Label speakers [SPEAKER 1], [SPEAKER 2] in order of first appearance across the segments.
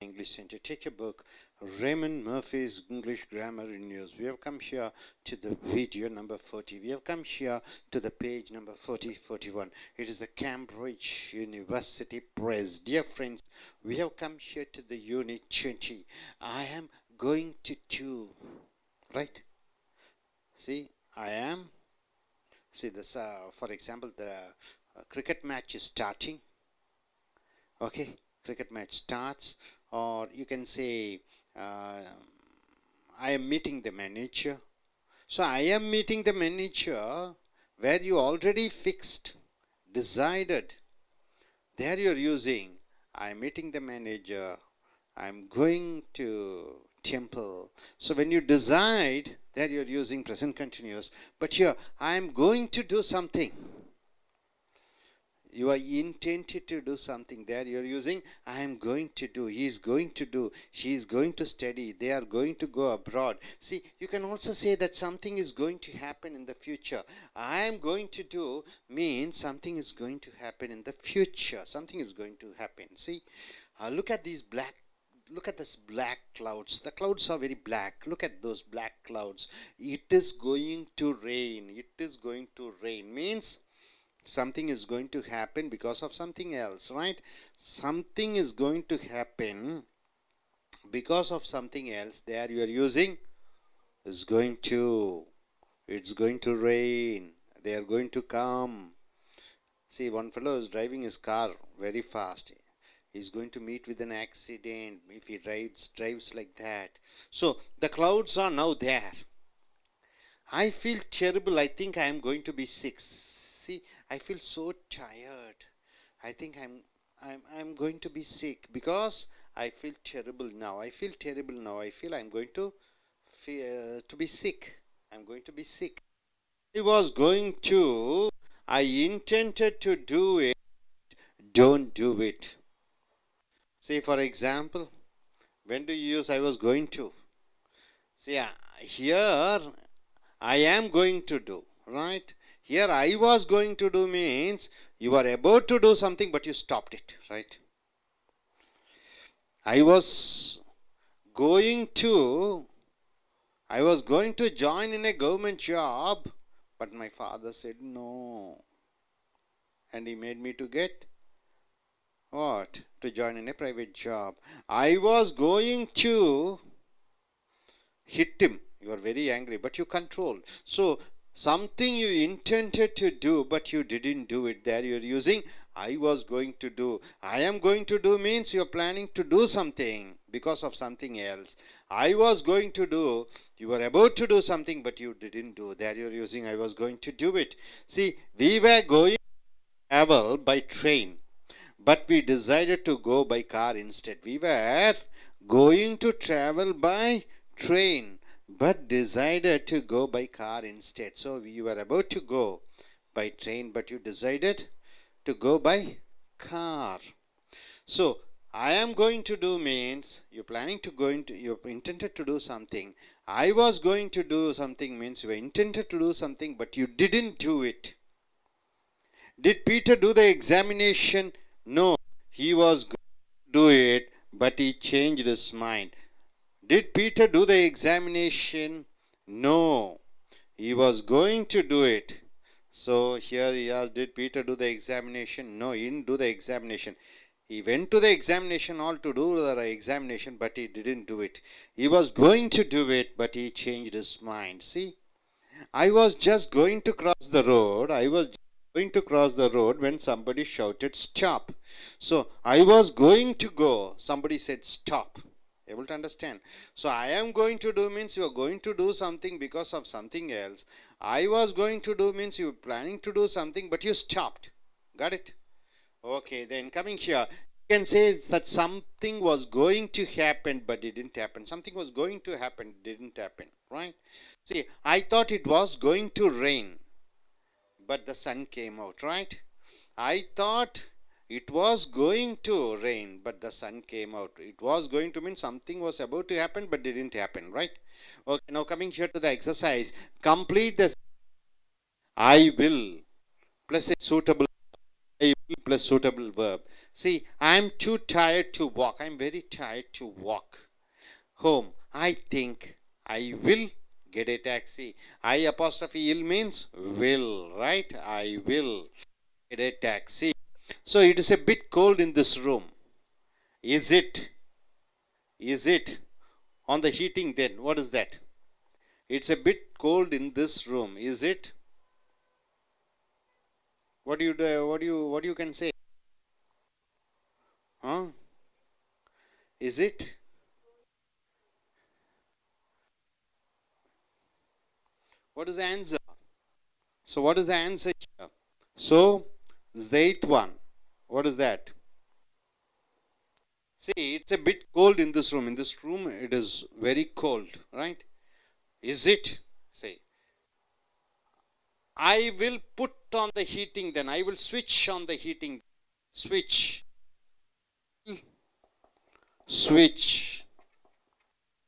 [SPEAKER 1] English Center. Take a book, Raymond Murphy's English Grammar in Use. We have come here to the video number 40. We have come here to the page number 40, 41. It is the Cambridge University Press. Dear friends, we have come here to the unit 20. I am going to do, right? See, I am, see this, uh, for example, the uh, cricket match is starting. Okay, cricket match starts or you can say uh, I am meeting the manager. So I am meeting the manager where you already fixed, decided. There you are using I am meeting the manager. I am going to temple. So when you decide, there you are using present continuous. But here I am going to do something you are intended to do something there you are using i am going to do he is going to do she is going to study they are going to go abroad see you can also say that something is going to happen in the future i am going to do means something is going to happen in the future something is going to happen see uh, look at these black look at this black clouds the clouds are very black look at those black clouds it is going to rain it is going to rain means something is going to happen because of something else right? Something is going to happen because of something else there you are using is going to it's going to rain they are going to come. See one fellow is driving his car very fast. He's going to meet with an accident if he drives drives like that. So the clouds are now there. I feel terrible. I think i am going to be sick see i feel so tired. I think i'm i'm i'm going to be sick because i feel terrible now. I feel terrible now. I feel i'm going to feel, uh, to be sick. I'm going to be sick. I was going to i intended to do it. Don't do it. See for example when do you use i was going to? See uh, here i am going to do right here I was going to do means you were about to do something but you stopped it, right? I was going to, I was going to join in a government job but my father said no. And he made me to get what? To join in a private job. I was going to hit him. You are very angry, but you controlled. So something you intended to do but you didn't do it there. You're using i was going to do. I am going to do means you're planning to do something because of something else. I was going to do you were about to do something but you didn't do there you're using i was going to do it. See we were going travel by train but we decided to go by car instead. We were going to travel by train but decided to go by car instead. So you were about to go by train, but you decided to go by car. So I am going to do means you're planning to go into, you intended to do something. I was going to do something means you were intended to do something, but you didn't do it. Did Peter do the examination? No, he was going to do it, but he changed his mind. Did Peter do the examination? No. He was going to do it. So here he asked, did Peter do the examination? No, he didn't do the examination. He went to the examination hall to do the examination, but he didn't do it. He was going to do it, but he changed his mind. See, I was just going to cross the road. I was going to cross the road when somebody shouted, stop. So I was going to go. Somebody said, stop able to understand. So i am going to do means you are going to do something because of something else. I was going to do means you are planning to do something but you stopped. Got it? Okay then coming here. You can say that something was going to happen but it didn't happen. Something was going to happen didn't happen right? See i thought it was going to rain but the sun came out right? I thought it was going to rain, but the sun came out. It was going to mean something was about to happen, but didn't happen, right? Okay, now coming here to the exercise. Complete the I will plus a suitable I will plus suitable verb. See, I'm too tired to walk. I'm very tired to walk home. I think I will get a taxi. I apostrophe ill means will, right? I will get a taxi. So it is a bit cold in this room. Is it? Is it on the heating then? What is that? It's a bit cold in this room. Is it? What do you do? What do you what do you can say? Huh? Is it? What is the answer? So what is the answer here? So Zait one. What is that? See, it's a bit cold in this room. In this room, it is very cold, right? Is it? Say, I will put on the heating then. I will switch on the heating. Switch. Switch.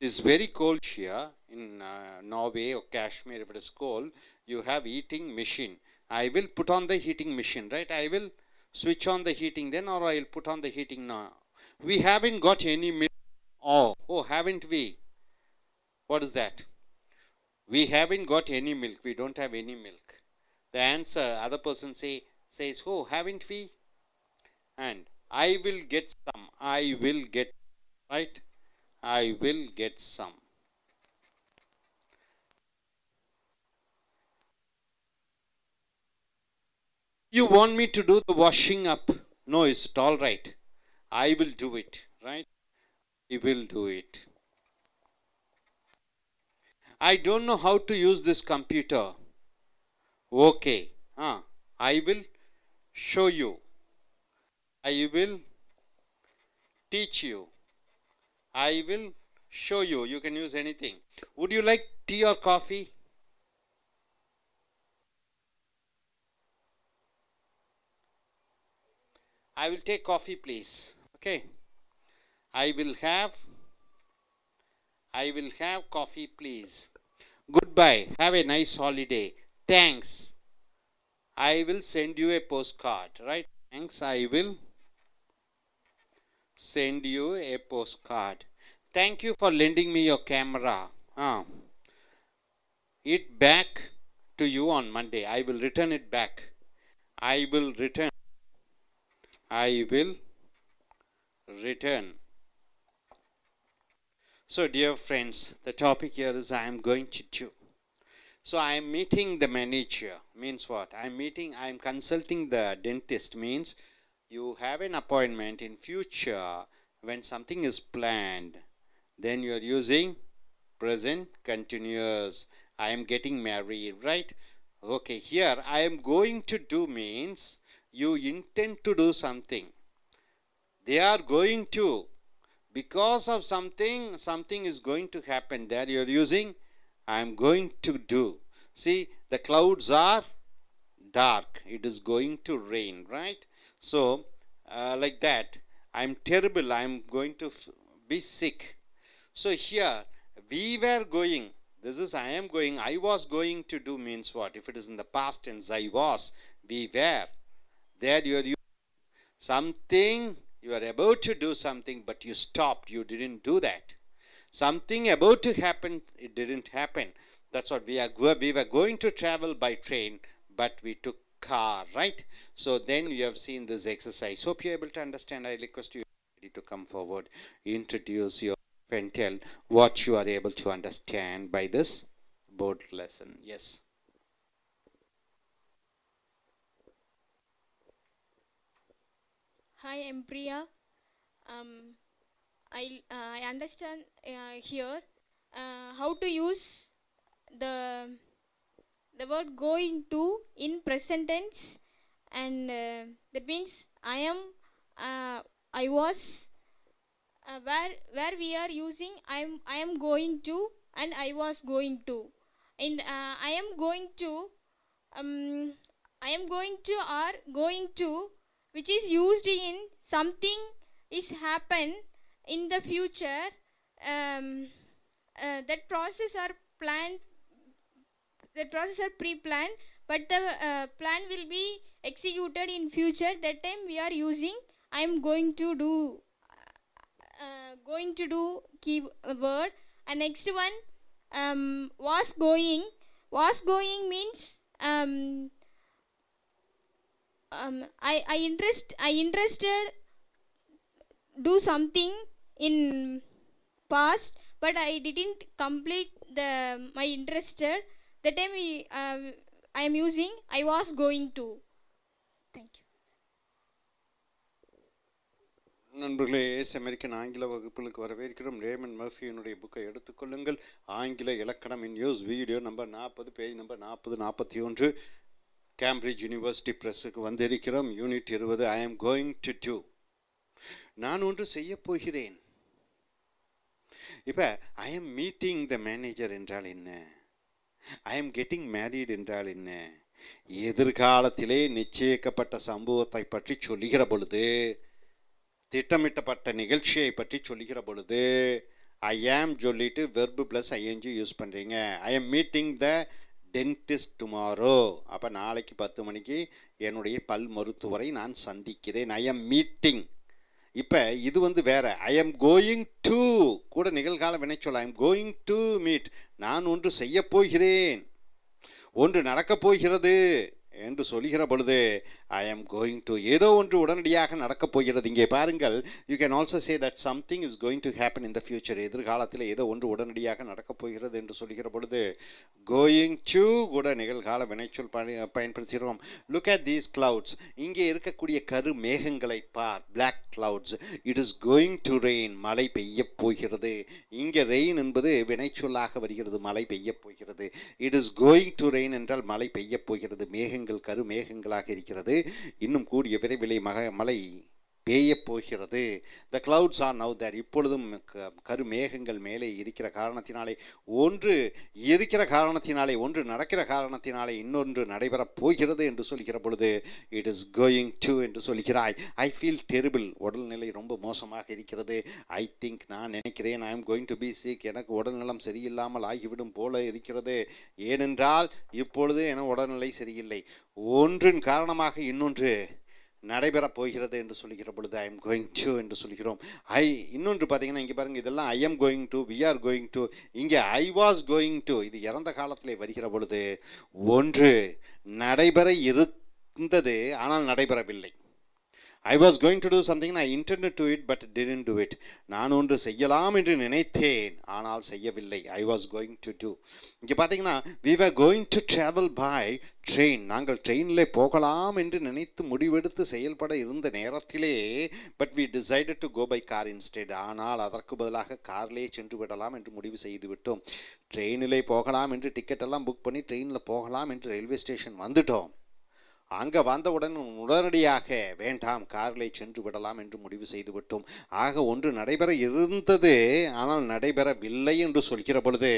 [SPEAKER 1] It's very cold here in uh, Norway or Kashmir. If it is cold, you have heating machine. I will put on the heating machine, right? I will switch on the heating then or I will put on the heating now. We haven't got any milk. Oh, oh, haven't we? What is that? We haven't got any milk. We don't have any milk. The answer, other person say, says, oh, haven't we? And I will get some. I will get, right? I will get some. You want me to do the washing up? No, it's all right. I will do it, right? I will do it. I don't know how to use this computer. Okay. Huh. I will show you. I will teach you. I will show you. You can use anything. Would you like tea or coffee? I will take coffee, please. Okay. I will have I will have coffee, please. Goodbye. Have a nice holiday. Thanks. I will send you a postcard, right? Thanks. I will send you a postcard. Thank you for lending me your camera. Ah. It back to you on Monday. I will return it back. I will return. I will return. So, dear friends, the topic here is I am going to do. So, I am meeting the manager. Means what? I am meeting, I am consulting the dentist. Means you have an appointment in future when something is planned. Then you are using present continuous. I am getting married, right? Okay, here I am going to do means you intend to do something. They are going to because of something something is going to happen there you are using I am going to do. See the clouds are dark it is going to rain right? So uh, like that I'm terrible I'm going to be sick. So here we were going this is I am going I was going to do means what? If it is in the past tense I was we were there you are something you are about to do something, but you stopped. You didn't do that. Something about to happen, it didn't happen. That's what we are. We were going to travel by train, but we took car, right? So then you have seen this exercise. Hope you're able to understand. I request you to come forward, introduce your and tell what you are able to understand by this board lesson. Yes.
[SPEAKER 2] Hi, I'm Priya. Um, I, uh, I understand uh, here uh, how to use the the word going to in present tense and uh, that means I am uh, I was uh, where where we are using I am I am going to and I was going to and I am going to um, I am going to or going to which is used in something is happen in the future um, uh, that process are planned the process are pre-planned but the uh, plan will be executed in future. That time we are using i'm going to do uh, going to do keyword and next one um, was going was going means um, um, I, I interest I interested do something in past but I didn't complete the my interested the time we, uh, I am using I was going to thank you
[SPEAKER 1] நண்பர்களே Ace American ஆங்கில வகுப்புகளுக்கு வரவேற்கிறோம் Raymond மர்ஃபியினுடைய புக்கை எடுத்துக்கொள்ளுங்கள் ஆங்கில இலக்கணம் in use video number நாற்பது பேஜ் நம்பர் நாற்பது நாற்பத்தி ஒன்று கேம்பிரிட்ஜ் யூனிவர்சிட்டி ப்ரெஸ்ஸுக்கு வந்திருக்கிறோம். யூனிட் இருபது ஐ ஆம் கோயிங் டு டூ நான் ஒன்று செய்ய போகிறேன். இப்போ I am meeting the manager என்றால் என்ன? ஐ எம் கெட்டிங் மேரீட் என்றால் என்ன? எதிர்காலத்திலே நிச்சயிக்கப்பட்ட சம்பவத்தை பற்றி சொல்லுகிற பொழுது திட்டமிட்டப்பட்ட நிகழ்ச்சியை பற்றி சொல்லுகிற பொழுது ஐ ஆம் சொல்லிட்டு வெர்பு ப்ளஸ் ஐஎன்ஜி யூஸ் பண்ணுறீங்க I am meeting the dentist tomorrow அப்போ நாளைக்கு பத்து மணிக்கு என்னுடைய பல் மருத்துவரை நான் சந்திக்கிறேன். ஐ எம் மீட்டிங் இப்போ இது வந்து வேற. ஐ எம் கோயிங் டு கூட நிகழ்கால வினைச்சொல். I am going to meet நான் ஒன்று செய்ய போகிறேன். ஒன்று நடக்கப் போகிறது என்று சொல்கிற பொழுது ஐ ஆம் கோயிங் டு ஏதோ ஒன்று உடனடியாக நடக்கப் போகிறது. இங்கே பாருங்கள் you can also say that something is going to happen in the future எதிர்காலத்தில் ஏதோ ஒன்று உடனடியாக நடக்கப் போகிறது என்று சொல்கிற பொழுது கோயிங் டு கூட நிகழ்கால வினைச்சொல் பயன் பயன்படுத்துகிறோம். லுக் அட் தீஸ் கிளவுட்ஸ் இங்கே இருக்கக்கூடிய கரு மேகங்களை பார். Black clouds it is going to rain மழை பெய்யப் போகிறது. இங்கே ரெயின் என்பது வினைச்சொல்லாக வருகிறது. மழை பெய்யப் போகிறது. It is going to rain என்றால் மழை பெய்யப் போகிறது. மேகங்கள் கரு மேகங்களாக இருக்கிறது. இன்னும் கூடிய விரைவிலே மக மழை பேயப் போகிறது the clouds are now there இப்பொழுதும் க- மேலே இருக்கிற காரணத்தினாலே ஒன்று இருக்கிற காரணத்தினாலே ஒன்று நடக்கிற காரணத்தினாலே இன்னொன்று நடைபெறப் போகிறது என்று சொல்கிற பொழுது இட் இஸ் கோயிங் டு என்று சொல்கிறாய். ஐ ஃபீல் டெரிபிள் உடல்நிலை ரொம்ப மோசமாக இருக்கிறது. ஐ திங்க் நான் நினைக்கிறேன் I am going to be sick எனக்கு உடல்நலம் சரியில்லாமல் ஆகிவிடும் போல இருக்கிறது. ஏனென்றால் இப்பொழுது என உடல்நிலை சரியில்லை. ஒன்றின் காரணமாக இன்னொன்று நடைபெறப் போகிறது என்று சொல்லுகிற பொழுது ஐ எம் கோயிங் டு என்று சொல்கிறோம் ஐ இன்னொன்று பார்த்தீங்கன்னா இங்கே பாருங்க இதெல்லாம் I am going to we are going to இங்கே ஐ வாஸ் கோயிங் டு இது இறந்த காலத்திலே வருகிற பொழுது ஒன்று நடைபெற இருந்தது ஆனால் நடைபெறவில்லை. I was going to do something I intended to it but didn't do it நான் ஒன்று செய்யலாம் என்று நினைத்தேன் ஆனால் செய்யவில்லை. I was going to do இங்கே பார்த்தீங்கன்னா we were going to travel by train நாங்கள் ட்ரெயினில் போகலாம் என்று நினைத்து முடிவெடுத்து செயல்பட இருந்த நேரத்திலே but we decided to go by car instead ஆனால் அதற்கு பதிலாக கார்லே சென்று விடலாம் என்று முடிவு செய்து விட்டோம். ட்ரெயினிலே போகலாம் என்று டிக்கெட் எல்லாம் புக் பண்ணி ட்ரெயினில் போகலாம் என்று ரயில்வே ஸ்டேஷன் வந்துட்டோம். அங்கே வந்தவுடன் உடனடியாக வேண்டாம் காரிலே சென்று விடலாம் என்று முடிவு செய்து விட்டோம் ஆக ஒன்று நடைபெற இருந்தது ஆனால் நடைபெறவில்லை என்று சொல்கிற பொழுது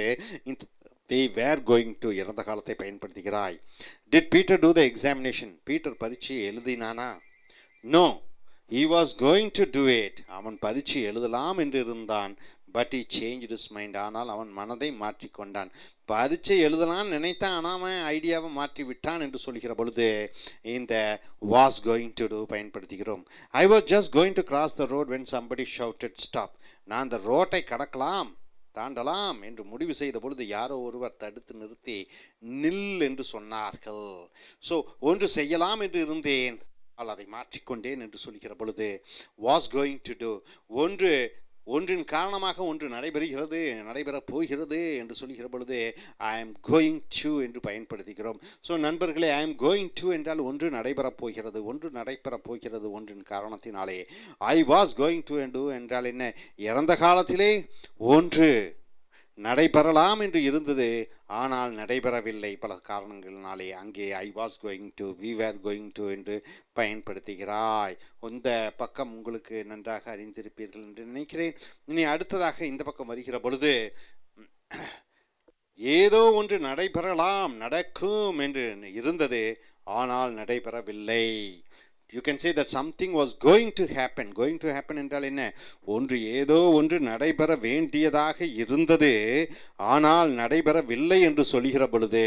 [SPEAKER 1] இந்த தி வேர் கோயிங் டு இறந்த காலத்தை பயன்படுத்துகிறாய். Did Peter do the examination Peter பரீட்சையை எழுதினானா? No he was going to do it அவன் பரீட்சை எழுதலாம் என்று இருந்தான். But he change his mind ஆனால் அவன் மனதை மாற்றிக்கொண்டான் பரீட்சை எழுதலாம்னு நினைத்தான். ஆனால் அவன் ஐடியாவை மாற்றி விட்டான் என்று சொல்கிற பொழுது இந்த வாஸ் கோயிங் டு டூ பயன்படுத்துகிறோம். I was just going to cross the road when somebody shouted stop நான் அந்த ரோட்டை கடக்கலாம் தாண்டலாம் என்று முடிவு செய்த பொழுது யாரோ ஒருவர் தடுத்து நிறுத்தி நில் என்று சொன்னார்கள். ஸோ ஒன்று செய்யலாம் என்று இருந்தேன். ஆனால் அதை மாற்றிக்கொண்டேன் என்று சொல்கிற பொழுது வாஸ் கோயிங் டு டூ ஒன்று ஒன்றின் காரணமாக ஒன்று நடைபெறுகிறது நடைபெறப் போகிறது என்று சொல்கிற பொழுது ஐ எம் கோயிங் டு என்று பயன்படுத்துகிறோம். ஸோ நண்பர்களே ஐ எம் கோயிங் டு என்றால் ஒன்று நடைபெறப் போகிறது ஒன்று நடைபெறப் போகிறது ஒன்றின் காரணத்தினாலே. ஐ வாஸ் கோயிங் டு என்று என்றால் என்ன? இறந்த காலத்திலே ஒன்று. நடைபெறலாம் என்று இருந்தது. ஆனால் நடைபெறவில்லை. பல காரணங்களினாலே அங்கே I was going to we were going to என்று பயன்படுத்துகிறாய். இந்த பக்கம் உங்களுக்கு நன்றாக அறிந்திருப்பீர்கள் என்று நினைக்கிறேன். இனி அடுத்ததாக இந்த பக்கம் வருகிற பொழுது ஏதோ ஒன்று நடைபெறலாம் நடக்கும் என்று இருந்தது. ஆனால் நடைபெறவில்லை. You can say that something was going to happen going to happen என்றால் என்ன? ஒன்று ஏதோ ஒன்று நடைபெற வேண்டியதாக இருந்தது. ஆனால் நடைபெறவில்லை என்று சொல்கிற பொழுது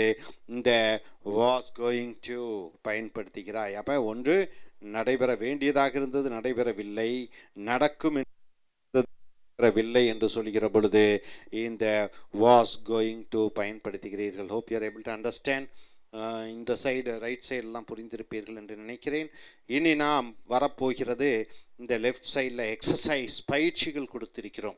[SPEAKER 1] இந்த வாஸ் கோயிங் டு பயன்படுத்துகிறாய். அப்போ ஒன்று நடைபெற வேண்டியதாக இருந்தது நடைபெறவில்லை. நடக்கும் நடைபெறவில்லை என்று சொல்கிற பொழுது இந்த வாஸ் கோயிங் டு பயன்படுத்துகிறீர்கள். Hope you're able to understand இந்த சைடு ரைட் சைடெல்லாம் புரிந்திருப்பீர்கள் என்று நினைக்கிறேன். இனி நாம் வரப்போகிறது இந்த லெஃப்ட் சைடில் எக்ஸசைஸ் பயிற்சிகள் கொடுத்திருக்கிறோம்.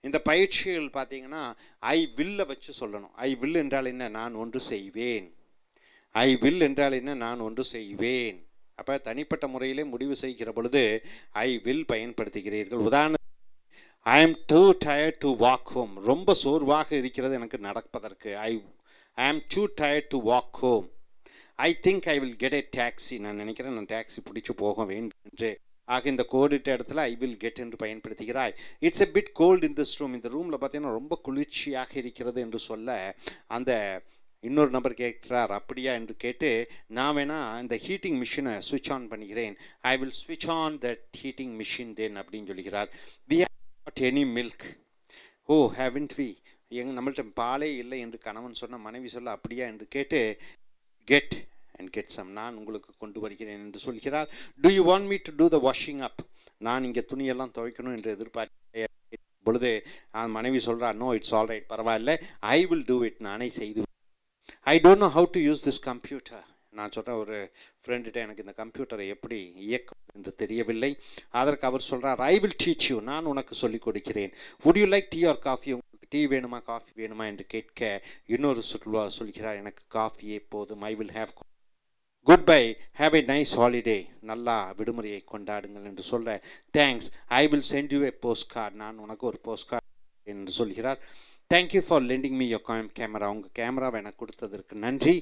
[SPEAKER 1] இந்த பயிற்சிகள் பார்த்தீங்கன்னா ஐ வில்லை வச்சு சொல்லணும். ஐ வில் என்றால் என்ன? நான் ஒன்று செய்வேன். ஐ வில் என்றால் என்ன? நான் ஒன்று செய்வேன். அப்போ தனிப்பட்ட முறையிலே முடிவு செய்கிற பொழுது ஐ வில் பயன்படுத்துகிறீர்கள். உதாரண I am too tired to walk home ரொம்ப சோர்வாக இருக்கிறது எனக்கு நடப்பதற்கு. I I am too tired to walk home I think I will get a taxi நான் நினைக்கிறேன் நான் டாக்ஸி பிடிச்சி போக வேண்டும் என்று. ஆக இந்த கோடிட்ட இடத்துல ஐ வில் கெட் என்று பயன்படுத்துகிறாய். It's a bit cold in this room இந்த ரூமில் பார்த்தீங்கன்னா ரொம்ப குளிர்ச்சியாக இருக்கிறது என்று சொல்ல அந்த இன்னொரு நபர் கேட்கிறார் அப்படியா? என்று கேட்டு நான் வேணா இந்த ஹீட்டிங் மிஷினை சுவிட்ச் ஆன் பண்ணுகிறேன். ஐ வில் சுவிட்ச் on that heating machine then அப்படின்னு சொல்கிறார். We not any milk oh haven't we any நம்மள்ட்ட பாலே இல்லை என்று கணவன் சொன்ன மனைவி சொல்ல அப்படியா? என்று கேட்டு கெட் அண்ட் கெட் சம் நான் உங்களுக்கு கொண்டு வருகிறேன் என்று சொல்கிறார். Do you want me to do the washing up நான் இங்கே துணியெல்லாம் துவைக்கணும் என்று எதிர்பார்க்க பொழுது நான் மனைவி சொல்கிறா நோ இட்ஸ் ஆல் ரைட் பரவாயில்ல. ஐ வில் டூ இட் நானே செய்து I don't know how to use this computer நான் சொல்கிற ஒரு ஃப்ரெண்டுகிட்ட எனக்கு இந்த கம்ப்யூட்டரை எப்படி இயக்கும் என்று தெரியவில்லை. அதற்கு அவர் சொல்கிறார் ஐ வில் டீச் யூ நான் உனக்கு சொல்லிக் கொடுக்கிறேன். Would you like tea or coffee tea வேணுமா காஃபி வேணுமா என்று கேட்க இன்னொரு சுற்றுலா சொல்கிறார் எனக்கு காஃபியே போதும் I will have good bye have a nice holiday நல்லா விடுமுறையை கொண்டாடுங்கள் என்று சொல்ல thanks I will send you a postcard நான் உனக்கு ஒரு போஸ்ட் கார்டு என்று சொல்கிறார். Thank you for lending me your cam camera உங்கள் கேமராவை எனக்கு கொடுத்ததற்கு நன்றி.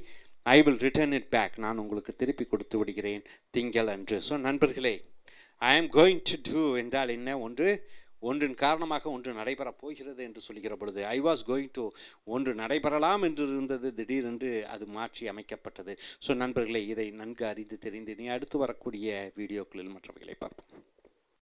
[SPEAKER 1] I will return it back நான் உங்களுக்கு திருப்பி கொடுத்து விடுகிறேன். திங்கள் அன்று. ஸோ நண்பர்களே ஐ ஆம் கோயிங் டு டூ என்றால் என்ன ஒன்று? ஒன்றின் காரணமாக ஒன்று நடைபெறப் போகிறது என்று சொல்கிற பொழுது ஐ வாஸ் கோயிங் டு ஒன்று நடைபெறலாம் என்று இருந்தது. திடீரென்று அது மாற்றி அமைக்கப்பட்டது. ஸோ நண்பர்களே இதை நன்கு அறிந்து தெரிந்து நீ அடுத்து வரக்கூடிய வீடியோக்களில் மற்றவைகளை பார்ப்போம்.